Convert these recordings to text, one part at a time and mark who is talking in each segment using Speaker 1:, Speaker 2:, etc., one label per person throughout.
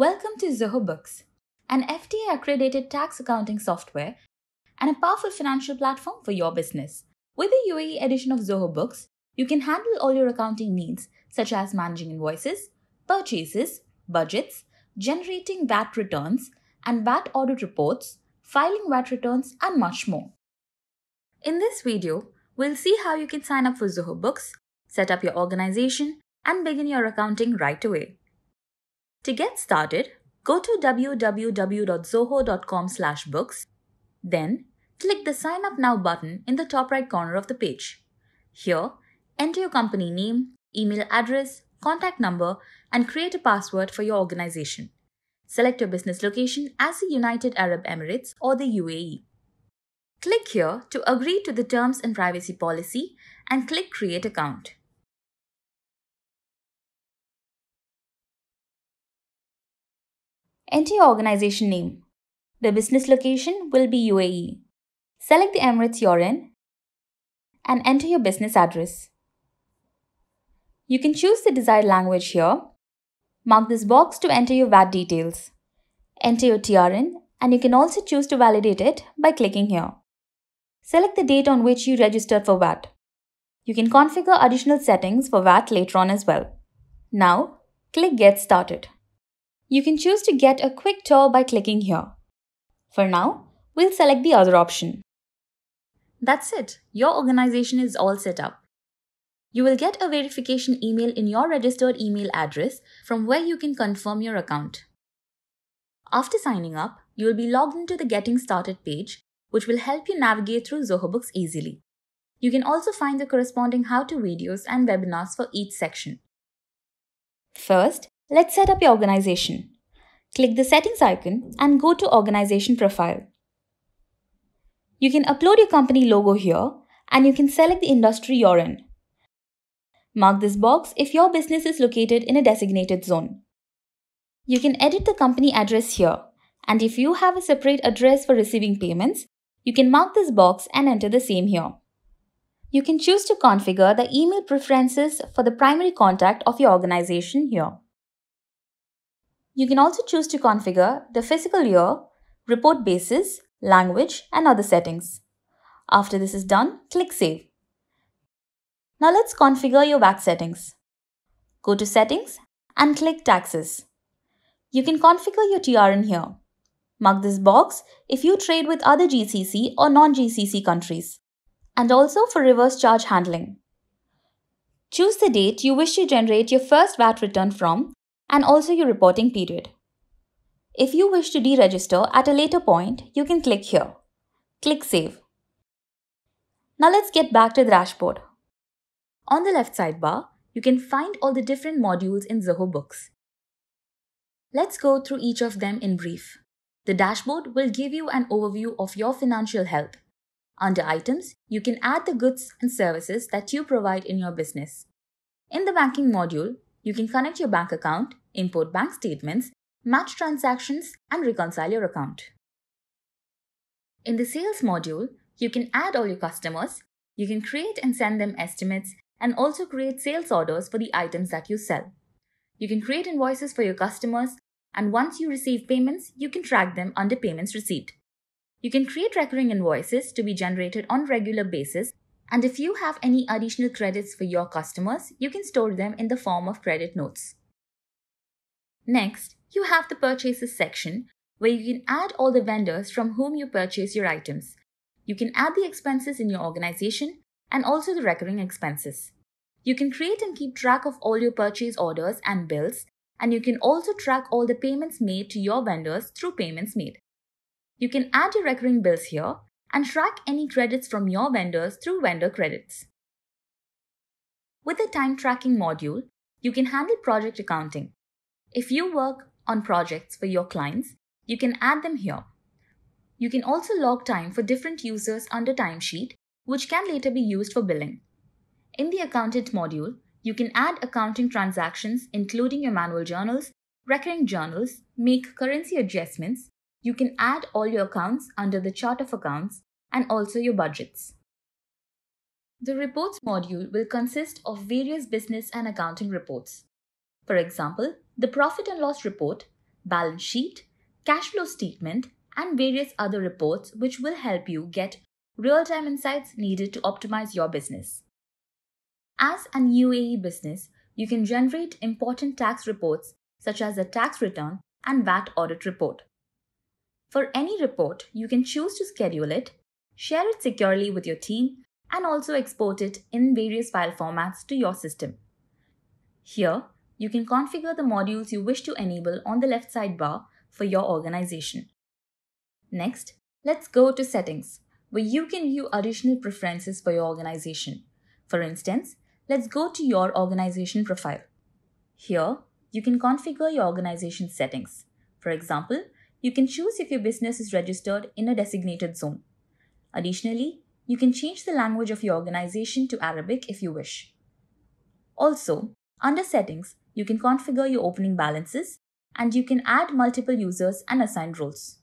Speaker 1: Welcome to Zoho Books, an FTA accredited tax accounting software and a powerful financial platform for your business. With the UAE edition of Zoho Books, you can handle all your accounting needs, such as managing invoices, purchases, budgets, generating VAT returns and VAT audit reports, filing VAT returns, and much more. In this video, we'll see how you can sign up for Zoho Books, set up your organization, and begin your accounting right away. To get started, go to www.zoho.com slash books, then click the Sign Up Now button in the top right corner of the page. Here, enter your company name, email address, contact number, and create a password for your organization. Select your business location as the United Arab Emirates or the UAE. Click here to agree to the terms and privacy policy and click Create Account. Enter your organization name. The business location will be UAE. Select the Emirates you're in and enter your business address. You can choose the desired language here. Mark this box to enter your VAT details. Enter your TRN and you can also choose to validate it by clicking here. Select the date on which you registered for VAT. You can configure additional settings for VAT later on as well. Now, click Get Started. You can choose to get a quick tour by clicking here. For now, we'll select the other option. That's it. Your organization is all set up. You will get a verification email in your registered email address from where you can confirm your account. After signing up, you will be logged into the Getting Started page, which will help you navigate through Zoho Books easily. You can also find the corresponding how-to videos and webinars for each section. First, Let's set up your organization. Click the settings icon and go to organization profile. You can upload your company logo here and you can select the industry you're in. Mark this box if your business is located in a designated zone. You can edit the company address here and if you have a separate address for receiving payments, you can mark this box and enter the same here. You can choose to configure the email preferences for the primary contact of your organization here. You can also choose to configure the fiscal year, report basis, language, and other settings. After this is done, click Save. Now let's configure your VAT settings. Go to Settings and click Taxes. You can configure your TRN here. Mark this box if you trade with other GCC or non-GCC countries, and also for reverse charge handling. Choose the date you wish to generate your first VAT return from and also your reporting period. If you wish to deregister at a later point, you can click here. Click Save. Now let's get back to the dashboard. On the left sidebar, you can find all the different modules in Zoho Books. Let's go through each of them in brief. The dashboard will give you an overview of your financial health. Under Items, you can add the goods and services that you provide in your business. In the Banking module, you can connect your bank account, import bank statements, match transactions, and reconcile your account. In the Sales module, you can add all your customers, you can create and send them estimates, and also create sales orders for the items that you sell. You can create invoices for your customers, and once you receive payments, you can track them under Payments Receipt. You can create recurring invoices to be generated on regular basis and if you have any additional credits for your customers, you can store them in the form of credit notes. Next, you have the purchases section where you can add all the vendors from whom you purchase your items. You can add the expenses in your organization and also the recurring expenses. You can create and keep track of all your purchase orders and bills, and you can also track all the payments made to your vendors through payments made. You can add your recurring bills here and track any credits from your vendors through vendor credits. With the time tracking module, you can handle project accounting. If you work on projects for your clients, you can add them here. You can also log time for different users under timesheet, which can later be used for billing. In the accountant module, you can add accounting transactions including your manual journals, recurring journals, make currency adjustments, you can add all your accounts under the chart of accounts and also your budgets. The reports module will consist of various business and accounting reports. For example, the profit and loss report, balance sheet, cash flow statement, and various other reports which will help you get real time insights needed to optimize your business. As an UAE business, you can generate important tax reports such as a tax return and VAT audit report. For any report, you can choose to schedule it, share it securely with your team, and also export it in various file formats to your system. Here, you can configure the modules you wish to enable on the left sidebar for your organization. Next, let's go to Settings, where you can view additional preferences for your organization. For instance, let's go to your organization profile. Here, you can configure your organization settings. For example, you can choose if your business is registered in a designated zone. Additionally, you can change the language of your organization to Arabic if you wish. Also, under Settings, you can configure your opening balances and you can add multiple users and assign roles.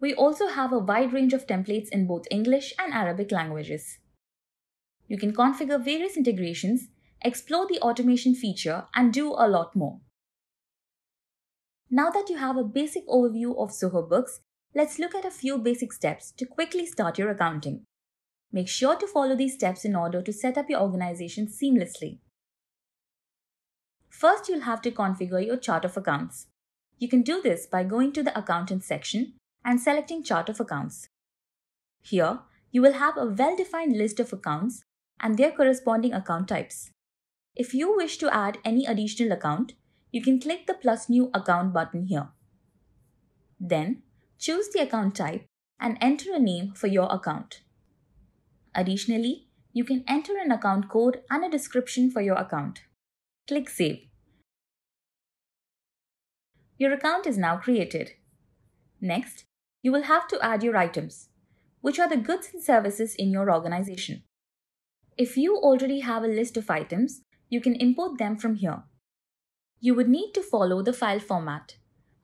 Speaker 1: We also have a wide range of templates in both English and Arabic languages. You can configure various integrations, explore the automation feature, and do a lot more. Now that you have a basic overview of Zoho Books, let's look at a few basic steps to quickly start your accounting. Make sure to follow these steps in order to set up your organization seamlessly. First, you'll have to configure your chart of accounts. You can do this by going to the Accountant section and selecting Chart of Accounts. Here, you will have a well-defined list of accounts and their corresponding account types. If you wish to add any additional account, you can click the plus new account button here. Then, choose the account type and enter a name for your account. Additionally, you can enter an account code and a description for your account. Click Save. Your account is now created. Next, you will have to add your items, which are the goods and services in your organization. If you already have a list of items, you can import them from here. You would need to follow the file format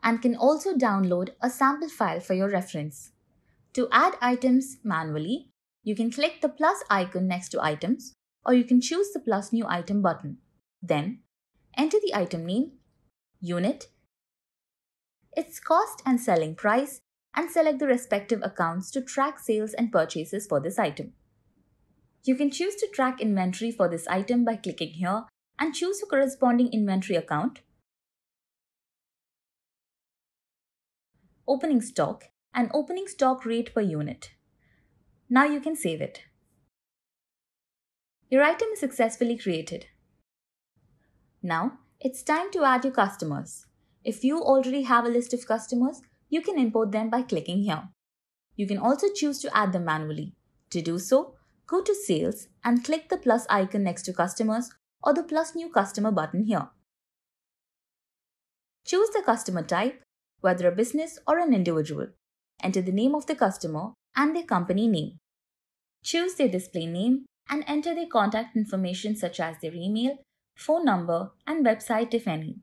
Speaker 1: and can also download a sample file for your reference. To add items manually, you can click the plus icon next to items or you can choose the plus new item button. Then, enter the item name, unit, its cost and selling price, and select the respective accounts to track sales and purchases for this item. You can choose to track inventory for this item by clicking here and choose a corresponding inventory account, opening stock, and opening stock rate per unit. Now you can save it. Your item is successfully created. Now it's time to add your customers. If you already have a list of customers, you can import them by clicking here. You can also choose to add them manually. To do so, go to Sales and click the plus icon next to Customers or the plus new customer button here. Choose the customer type, whether a business or an individual. Enter the name of the customer and their company name. Choose their display name and enter their contact information such as their email, phone number, and website if any.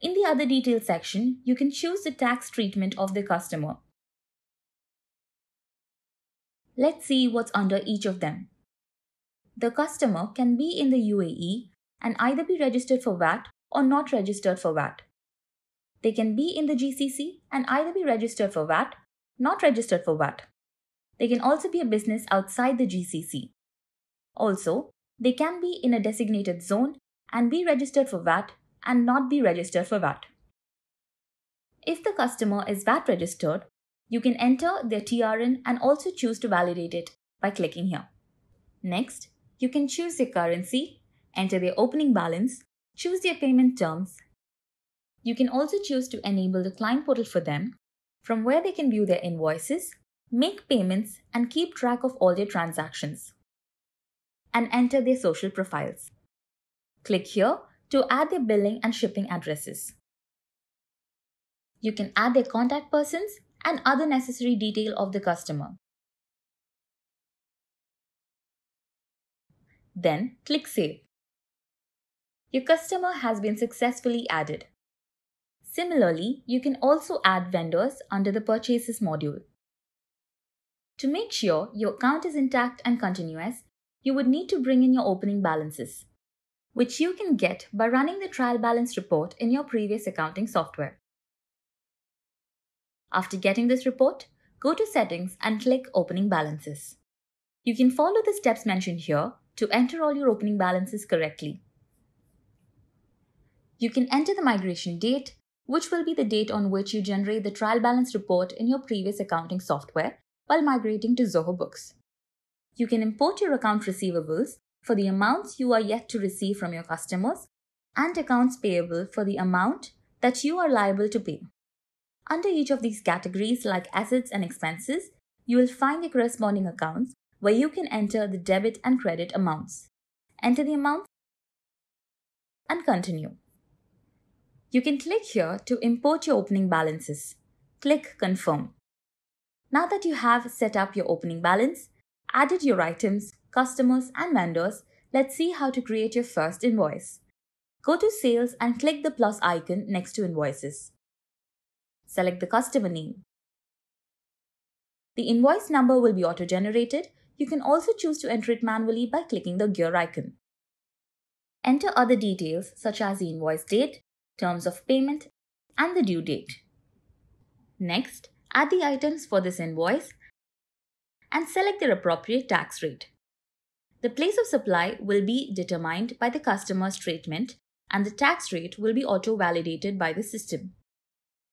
Speaker 1: In the other details section, you can choose the tax treatment of the customer. Let's see what's under each of them. The customer can be in the UAE and either be registered for VAT or not registered for VAT. They can be in the GCC and either be registered for VAT, not registered for VAT. They can also be a business outside the GCC. Also, they can be in a designated zone and be registered for VAT and not be registered for VAT. If the customer is VAT registered, you can enter their TRN and also choose to validate it by clicking here. Next, you can choose their currency, enter their opening balance, choose their payment terms. You can also choose to enable the client portal for them, from where they can view their invoices, make payments, and keep track of all their transactions. And enter their social profiles. Click here to add their billing and shipping addresses. You can add their contact persons and other necessary detail of the customer. Then click Save. Your customer has been successfully added. Similarly, you can also add vendors under the Purchases module. To make sure your account is intact and continuous, you would need to bring in your opening balances. which you can get by running the trial balance report in your previous accounting software. After getting this report, go to Settings and click Opening Balances. You can follow the steps mentioned here to enter all your opening balances correctly. You can enter the migration date, which will be the date on which you generate the trial balance report in your previous accounting software while migrating to Zoho Books. You can import your account receivables for the amounts you are yet to receive from your customers and accounts payable for the amount that you are liable to pay. Under each of these categories, like assets and expenses, you will find the corresponding accounts where you can enter the debit and credit amounts. Enter the amounts and continue. You can click here to import your opening balances. Click Confirm. Now that you have set up your opening balance, added your items, customers, and vendors, let's see how to create your first invoice. Go to Sales and click the plus icon next to Invoices. Select the customer name. The invoice number will be auto-generated. You can also choose to enter it manually by clicking the gear icon. Enter other details such as the invoice date, terms of payment, and the due date. Next, add the items for this invoice and select their appropriate tax rate. The place of supply will be determined by the customer's treatment and the tax rate will be auto-validated by the system.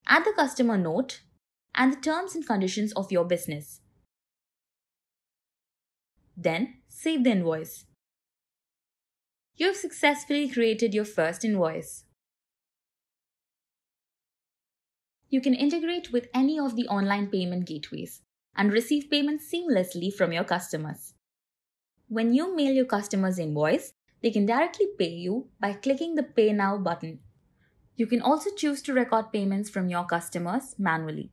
Speaker 1: Add the customer note and the terms and conditions of your business. Then save the invoice. You have successfully created your first invoice. You can integrate with any of the online payment gateways and receive payments seamlessly from your customers. When you mail your customers invoice, they can directly pay you by clicking the Pay Now button. You can also choose to record payments from your customers manually.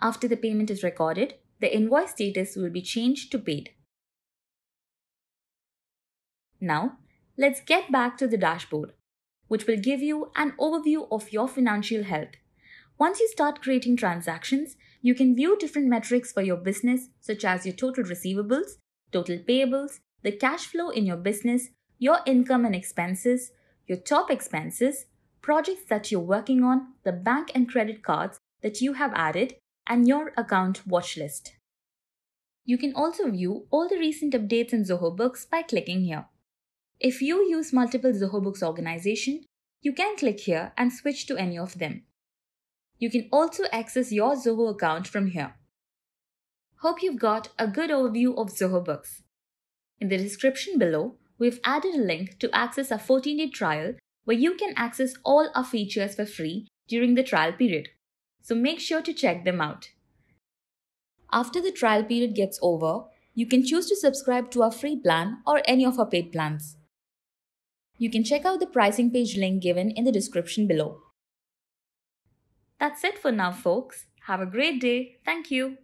Speaker 1: After the payment is recorded, the invoice status will be changed to paid. Now, let's get back to the dashboard which will give you an overview of your financial health. Once you start creating transactions, you can view different metrics for your business, such as your total receivables, total payables, the cash flow in your business, your income and expenses, your top expenses, projects that you're working on, the bank and credit cards that you have added, and your account watch list. You can also view all the recent updates in Zoho Books by clicking here. If you use multiple Zoho Books organization, you can click here and switch to any of them. You can also access your Zoho account from here. Hope you've got a good overview of Zoho Books. In the description below, we've added a link to access a 14-day trial where you can access all our features for free during the trial period. So make sure to check them out. After the trial period gets over, you can choose to subscribe to our free plan or any of our paid plans. You can check out the pricing page link given in the description below. That's it for now, folks. Have a great day. Thank you.